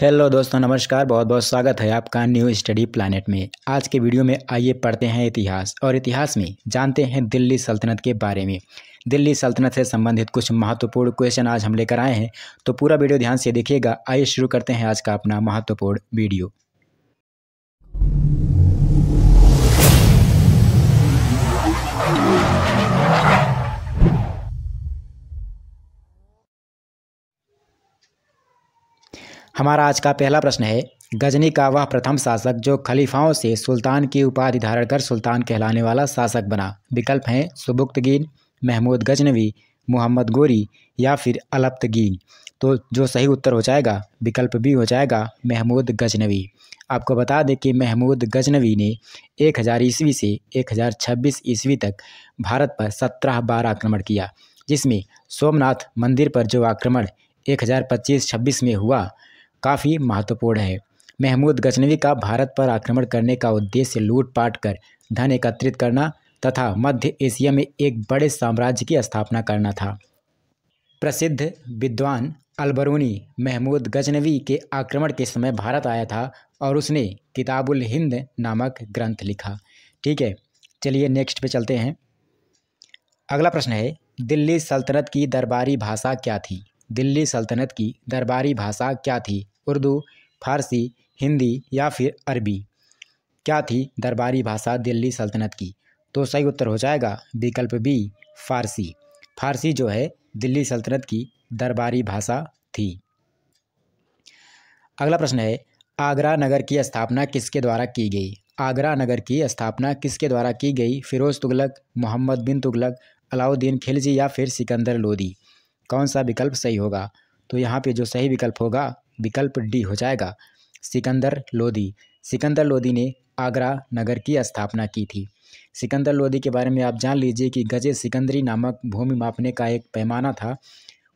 Hello दोस्तों, नमस्कार बहुत बहुत स्वागत है आपका न्यू स्टडी प्लानट में। आज के वीडियो में आइए पढ़ते हैं इतिहास और इतिहास में जानते हैं दिल्ली सल्तनत के बारे में। दिल्ली सल्तनत से संबंधित कुछ महत्वपूर्ण क्वेश्चन आज हम लेकर आए हैं तो पूरा वीडियो ध्यान से देखिएगा। आइए शुरू करते हैं आज का अपना महत्वपूर्ण वीडियो। हमारा आज का पहला प्रश्न है, गजनी का वह प्रथम शासक जो खलीफाओं से सुल्तान की उपाधि धारण कर सुल्तान कहलाने वाला शासक बना। विकल्प हैं, सुबुक्तगीन, महमूद गजनवी, मोहम्मद गोरी या फिर अलप्तगीन तो जो सही उत्तर हो जाएगा, विकल्प भी हो जाएगा महमूद गजनवी। आपको बता दें कि महमूद गजनवी ने एक हज़ार ईस्वी से एक हज़ार छब्बीस ईस्वी तक भारत पर सत्रह बार आक्रमण किया, जिसमें सोमनाथ मंदिर पर जो आक्रमण एक हज़ार पच्चीस छब्बीस में हुआ काफ़ी महत्वपूर्ण है। महमूद गजनवी का भारत पर आक्रमण करने का उद्देश्य लूटपाट कर धन एकत्रित करना तथा मध्य एशिया में एक बड़े साम्राज्य की स्थापना करना था। प्रसिद्ध विद्वान अलबरूनी महमूद गजनवी के आक्रमण के समय भारत आया था और उसने किताबुल हिंद नामक ग्रंथ लिखा। ठीक है, चलिए नेक्स्ट पे चलते हैं। अगला प्रश्न है, दिल्ली सल्तनत की दरबारी भाषा क्या थी? दिल्ली सल्तनत की दरबारी भाषा क्या थी? उर्दू, फारसी, हिंदी या फिर अरबी? क्या थी दरबारी भाषा दिल्ली सल्तनत की? तो सही उत्तर हो जाएगा विकल्प बी, फारसी। फारसी जो है, दिल्ली सल्तनत की दरबारी भाषा थी। अगला प्रश्न है, आगरा नगर की स्थापना किसके द्वारा की गई? आगरा नगर की स्थापना किसके द्वारा की गई? फिरोज तुगलक, मोहम्मद बिन तुगलक, अलाउद्दीन खिलजी या फिर सिकंदर लोदी कौन सा विकल्प सही होगा? तो यहाँ पे जो सही विकल्प होगा, विकल्प डी हो जाएगा। सिकंदर लोदी सिकंदर लोदी ने आगरा नगर की स्थापना की थी। सिकंदर लोदी के बारे में आप जान लीजिए कि गजे सिकंदरी नामक भूमि मापने का एक पैमाना था।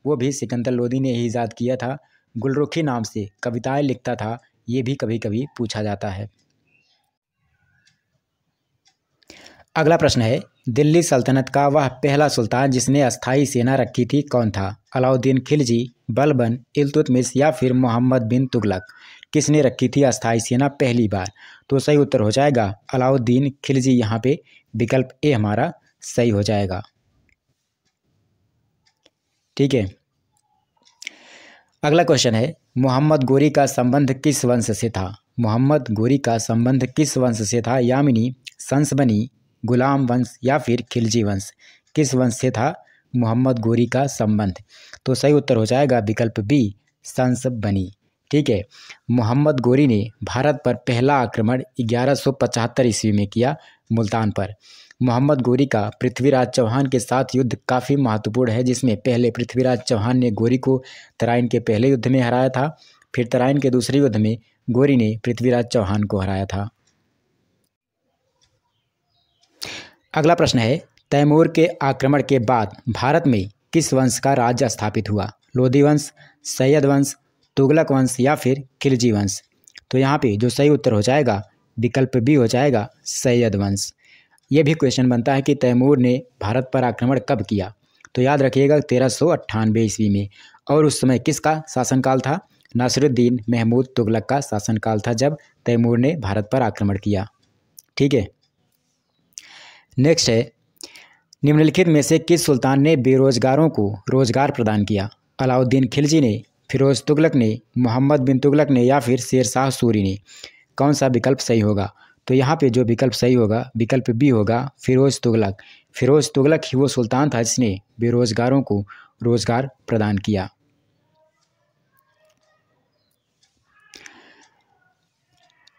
वो भी सिकंदर लोदी ने ही ईजाद किया था। गुलरुखी नाम से कविताएँ लिखता था, ये भी कभी कभी पूछा जाता है। अगला प्रश्न है दिल्ली सल्तनत का वह पहला सुल्तान जिसने अस्थाई सेना रखी थी कौन था? अलाउद्दीन खिलजी, बलबन, इल्तुतमिश या फिर मोहम्मद बिन तुगलक? किसने रखी थी अस्थाई सेना पहली बार? तो सही उत्तर हो जाएगा, अलाउद्दीन खिलजी। यहाँ पे विकल्प ए हमारा सही हो जाएगा। ठीक है। अगला क्वेश्चन है, मोहम्मद गोरी का संबंध किस वंश से था? मोहम्मद गोरी का संबंध किस वंश से था? यामिनी संसबनी गुलाम वंश या फिर खिलजी वंश। किस वंश से था? मोहम्मद गोरी का संबंध। तो सही उत्तर हो जाएगा विकल्प बी, संस बनी। ठीक है, मोहम्मद गोरी ने भारत पर पहला आक्रमण ग्यारह सौ पचहत्तर ईस्वी में किया मुल्तान पर। मोहम्मद गोरी का पृथ्वीराज चौहान के साथ युद्ध काफ़ी महत्वपूर्ण है, जिसमें पहले पृथ्वीराज चौहान ने गोरी को तराइन के पहले युद्ध में हराया था, फिर तराइन के दूसरे युद्ध में गोरी ने पृथ्वीराज चौहान को हराया था। अगला प्रश्न है, तैमूर के आक्रमण के बाद भारत में किस वंश का राज्य स्थापित हुआ? लोधी वंश, सैयद वंश, तुगलक वंश या फिर खिलजी वंश? तो यहाँ पे जो सही उत्तर हो जाएगा, विकल्प भी हो जाएगा सैयद वंश। ये भी क्वेश्चन बनता है कि तैमूर ने भारत पर आक्रमण कब किया? तो याद रखिएगा तेरह सौ अट्ठानवे ईस्वी में। और उस समय किसका शासनकाल था? नासरुद्दीन महमूद तुगलक का शासनकाल था जब तैमूर ने भारत पर आक्रमण किया। ठीक है नेक्स्ट है, निम्नलिखित में से किस सुल्तान ने बेरोजगारों को रोज़गार प्रदान किया? अलाउद्दीन खिलजी ने, फिरोज तुगलक ने, मोहम्मद बिन तुगलक ने या फिर शेर शाह सूरी ने? कौन सा विकल्प सही होगा? तो यहाँ पे जो विकल्प सही होगा, विकल्प बी होगा, फिरोज तुगलक। फिरोज तुगलक ही वो सुल्तान था जिसने बेरोजगारों को रोज़गार प्रदान किया।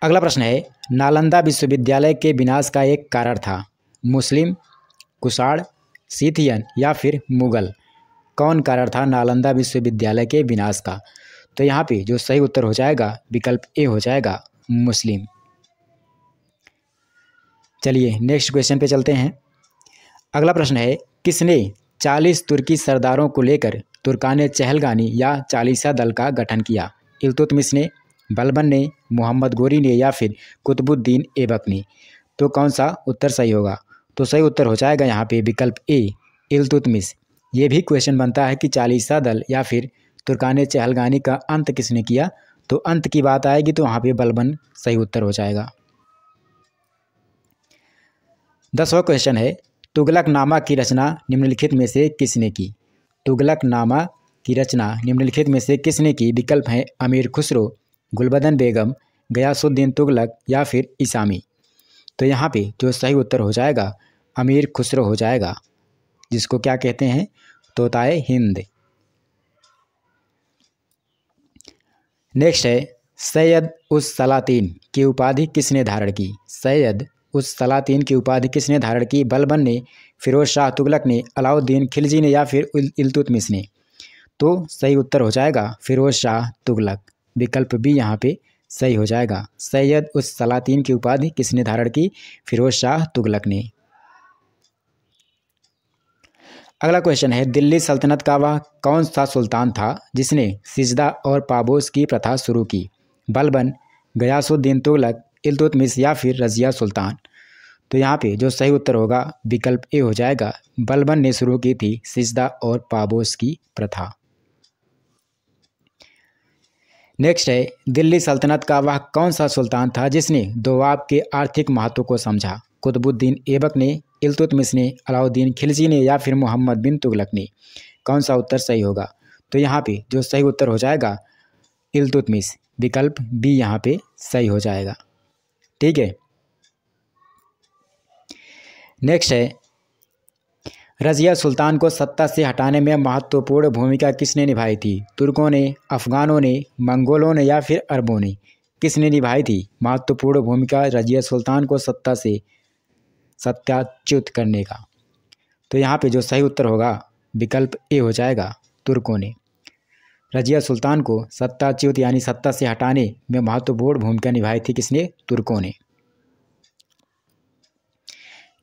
अगला प्रश्न है, नालंदा विश्वविद्यालय के विनाश का एक कारण था। मुस्लिम, कुषाण, सीथियन या फिर मुगल। कौन कारण था नालंदा विश्वविद्यालय के विनाश का? तो यहाँ पे जो सही उत्तर हो जाएगा, विकल्प ए हो जाएगा मुस्लिम। चलिए नेक्स्ट क्वेश्चन पे चलते हैं। अगला प्रश्न है, किसने चालीस तुर्की सरदारों को लेकर तुर्कान चहलगानी या चालीसा दल का गठन किया? इल्तुतमिश ने, बलबन ने, मोहम्मद गोरी ने या फिर कुतुबुद्दीन ऐबक ने तो कौन सा उत्तर सही होगा? तो सही उत्तर हो जाएगा यहाँ पे विकल्प ए, इल्तुतमिश। ये भी क्वेश्चन बनता है कि चालीसा दल या फिर तुर्कान चहलगानी का अंत किसने किया? तो अंत की बात आएगी तो वहाँ पे बलबन सही उत्तर हो जाएगा। दसवा क्वेश्चन है तुगलक नामा की रचना निम्नलिखित में से किसने की? तुगलक नामा की रचना निम्नलिखित में से किसने की? विकल्प हैं अमीर खुसरो, गुलबदन बेगम, गयासुद्दीन तुगलक या फिर इसामी। तो यहाँ पे जो सही उत्तर हो जाएगा, अमीर खुसरो हो जाएगा, जिसको क्या कहते हैं? तोताए हिंद। नेक्स्ट है, सैयद उस सलातीन की उपाधि किसने धारण की? सैयद उस सलातीन की उपाधि किसने धारण की? बलबन ने, फिरोज शाह तुगलक ने, अलाउद्दीन खिलजी ने या फिर इल्तुतमिश ने? तो सही उत्तर हो जाएगा, फिरोज शाह तुगलक। विकल्प भी यहाँ पे सही हो जाएगा। सैयद उस सलातीन की उपाधि किसने धारण की? फिरोज शाह तुगलक ने। अगला क्वेश्चन है, दिल्ली सल्तनत का वह कौन सा सुल्तान था जिसने सिजदा और पाबोस की प्रथा शुरू की? बलबन, गयासुद्दीन तुगलक, इल्तुतमिश या फिर रजिया सुल्तान? तो यहाँ पे जो सही उत्तर होगा, विकल्प ए हो जाएगा। बलबन ने शुरू की थी सिजदा और पाबोस की प्रथा। नेक्स्ट है, दिल्ली सल्तनत का वह कौन सा सुल्तान था जिसने दोवाब के आर्थिक महत्व को समझा? कुतुबुद्दीन ऐबक ने इल्तुतमिश ने अलाउद्दीन खिलजी ने या फिर मोहम्मद बिन तुगलक ने? कौन सा उत्तर सही होगा? तो यहाँ पे जो सही उत्तर हो जाएगा इल्तुतमिश विकल्प बी यहाँ पे सही हो जाएगा। ठीक है? नेक्स्ट है रजिया सुल्तान को सत्ता से हटाने में महत्वपूर्ण भूमिका किसने निभाई थी? तुर्कों ने, अफ़गानों ने, मंगोलों ने या फिर अरबों ने? किसने निभाई थी? महत्वपूर्ण भूमिका रजिया सुल्तान को सत्ता से सत्याच्युत करने का। तो यहाँ पे जो सही उत्तर होगा, विकल्प ए हो जाएगा तुर्कों ने। रजिया सुल्तान को सत्ताच्युत यानी सत्ता से हटाने में महत्वपूर्ण भूमिका निभाई थी किसने? तुर्कों ने।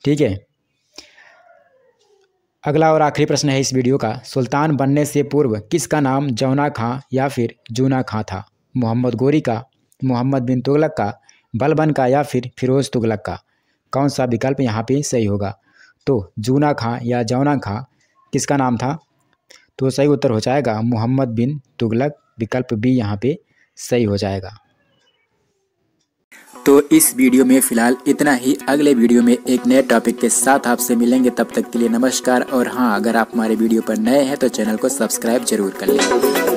ठीक है अगला और आखिरी प्रश्न है इस वीडियो का। सुल्तान बनने से पूर्व किसका नाम जौना खां या फिर जूना खां था? मोहम्मद गोरी का, मोहम्मद बिन तुगलक का, बलबन का या फिर फिरोज तुगलक का? कौन सा विकल्प यहाँ पे सही होगा? तो जूना खां या जौना खां, किसका नाम था? तो सही उत्तर हो जाएगा मोहम्मद बिन तुगलक। विकल्प भी यहाँ पे सही हो जाएगा। तो इस वीडियो में फ़िलहाल इतना ही। अगले वीडियो में एक नए टॉपिक के साथ आपसे मिलेंगे। तब तक के लिए नमस्कार। और हाँ अगर आप हमारे वीडियो पर नए हैं तो चैनल को सब्सक्राइब ज़रूर कर लें।